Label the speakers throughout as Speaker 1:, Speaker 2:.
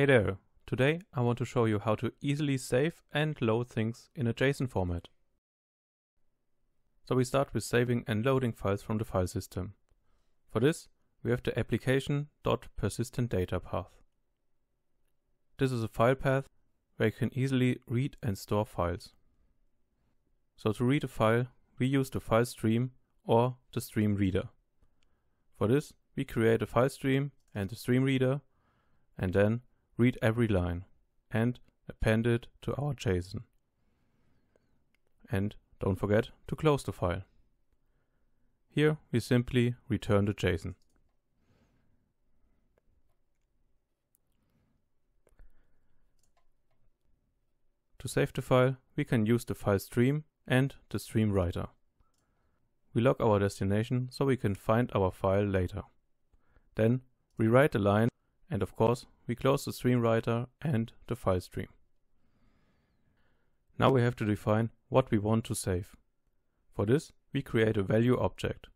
Speaker 1: Hey there! Today I want to show you how to easily save and load things in a JSON format. So we start with saving and loading files from the file system. For this we have the application.persistentData path. This is a file path where you can easily read and store files. So to read a file we use the file stream or the stream reader. For this we create a file stream and a stream reader and then read every line and append it to our JSON. And don't forget to close the file. Here we simply return the JSON. To save the file, we can use the file stream and the stream writer. We log our destination so we can find our file later. Then we write the line and of course we close the stream writer and the file stream. Now we have to define what we want to save. For this we create a value object.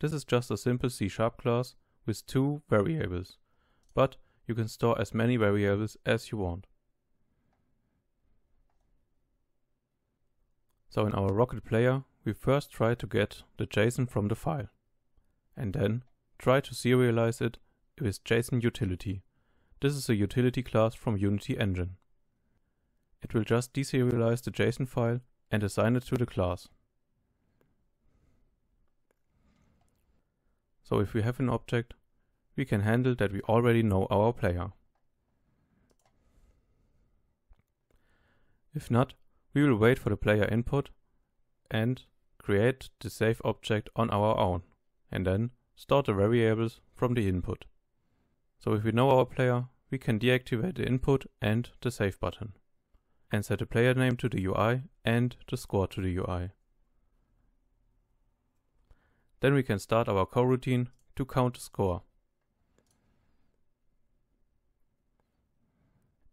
Speaker 1: This is just a simple C-sharp class with two variables, but you can store as many variables as you want. So in our Rocket player, we first try to get the JSON from the file, and then try to serialize it with JSON utility. This is a utility class from Unity Engine. It will just deserialize the JSON file and assign it to the class. So if we have an object, we can handle that we already know our player. If not, we will wait for the player input and create the save object on our own, and then store the variables from the input. So if we know our player, we can deactivate the input and the save button and set the player name to the UI and the score to the UI. Then we can start our coroutine to count the score.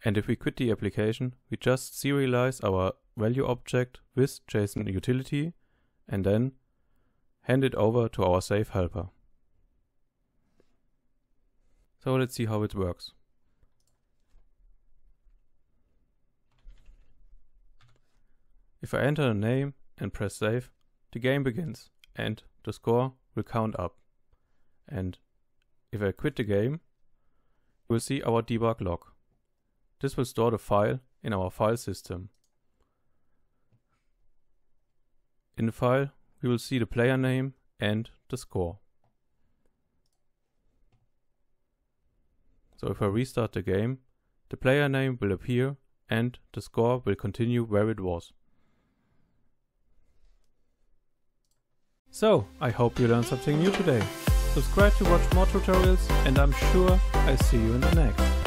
Speaker 1: And if we quit the application, we just serialize our value object with JSON utility and then hand it over to our save helper. So let's see how it works. If I enter a name and press save, the game begins and the score will count up. And if I quit the game, we'll see our debug log. This will store the file in our file system. In the file, we will see the player name and the score. So if I restart the game, the player name will appear and the score will continue where it was. So, I hope you learned something new today. Subscribe to watch more tutorials and I'm sure I see you in the next.